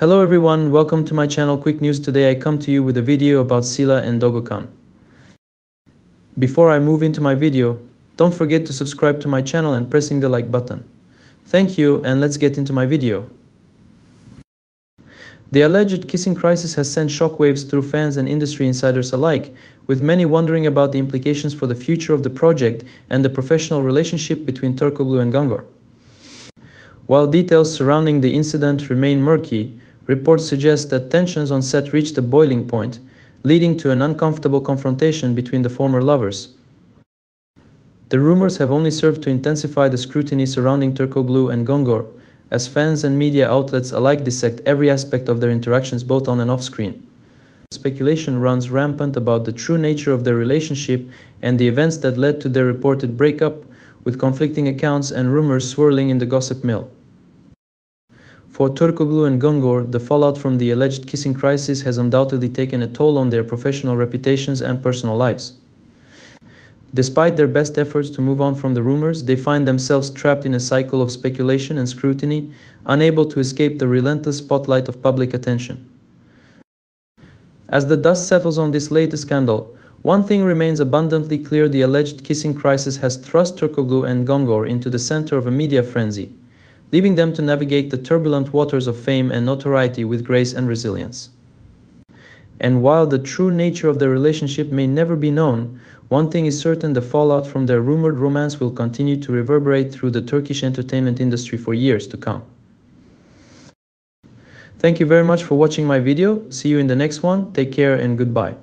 Hello everyone, welcome to my channel Quick News. Today I come to you with a video about Sila and Dogukan. Before I move into my video, don't forget to subscribe to my channel and pressing the like button. Thank you and let's get into my video. The alleged kissing crisis has sent shockwaves through fans and industry insiders alike, with many wondering about the implications for the future of the project and the professional relationship between Turkoglu and Gungor. While details surrounding the incident remain murky, reports suggest that tensions on set reached a boiling point, leading to an uncomfortable confrontation between the former lovers. The rumors have only served to intensify the scrutiny surrounding Turkoglu and Gungor, as fans and media outlets alike dissect every aspect of their interactions both on and off screen. Speculation runs rampant about the true nature of their relationship and the events that led to their reported breakup, with conflicting accounts and rumors swirling in the gossip mill. For Turkoglu and Gungor, the fallout from the alleged kissing crisis has undoubtedly taken a toll on their professional reputations and personal lives. Despite their best efforts to move on from the rumors, they find themselves trapped in a cycle of speculation and scrutiny, unable to escape the relentless spotlight of public attention. As the dust settles on this latest scandal, one thing remains abundantly clear the alleged kissing crisis has thrust Turkoglu and Gungor into the center of a media frenzy leaving them to navigate the turbulent waters of fame and notoriety with grace and resilience. And while the true nature of their relationship may never be known, one thing is certain the fallout from their rumored romance will continue to reverberate through the Turkish entertainment industry for years to come. Thank you very much for watching my video. See you in the next one. Take care and goodbye.